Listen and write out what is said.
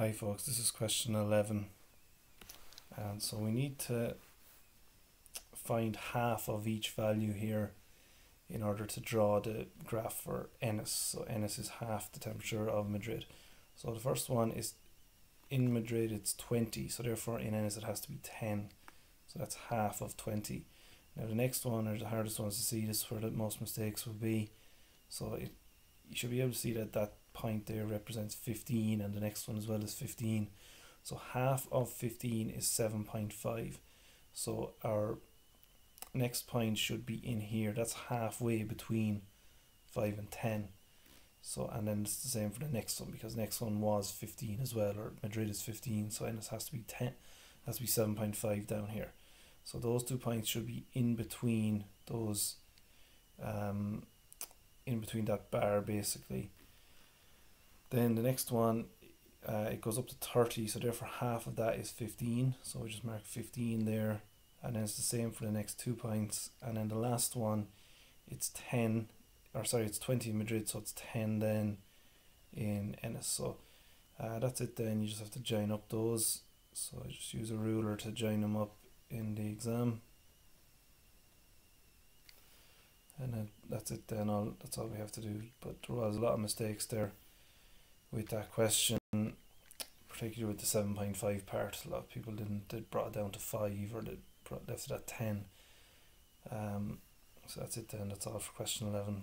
Hi folks, this is question 11 and so we need to find half of each value here in order to draw the graph for Ennis. So Ennis is half the temperature of Madrid. So the first one is in Madrid it's 20 so therefore in Ennis it has to be 10 so that's half of 20. Now the next one or the hardest ones to see this is where the most mistakes will be so it, you should be able to see that that point there represents 15 and the next one as well is 15 so half of 15 is 7.5 so our next point should be in here. That's halfway between 5 and 10 so and then it's the same for the next one because next one was 15 as well or Madrid is 15 so and it has to be 10 has to be 7.5 down here. So those two points should be in between those um, in between that bar basically then the next one, uh, it goes up to 30, so therefore half of that is 15. So we just mark 15 there. And then it's the same for the next two points. And then the last one, it's 10, or sorry, it's 20 in Madrid, so it's 10 then in Ennis. So uh, that's it then, you just have to join up those. So I just use a ruler to join them up in the exam. And then that's it then, all that's all we have to do. But there was a lot of mistakes there with that question, particularly with the 7.5 part. A lot of people didn't, they brought it down to 5 or they brought, left it at 10. Um, so that's it then, that's all for question 11.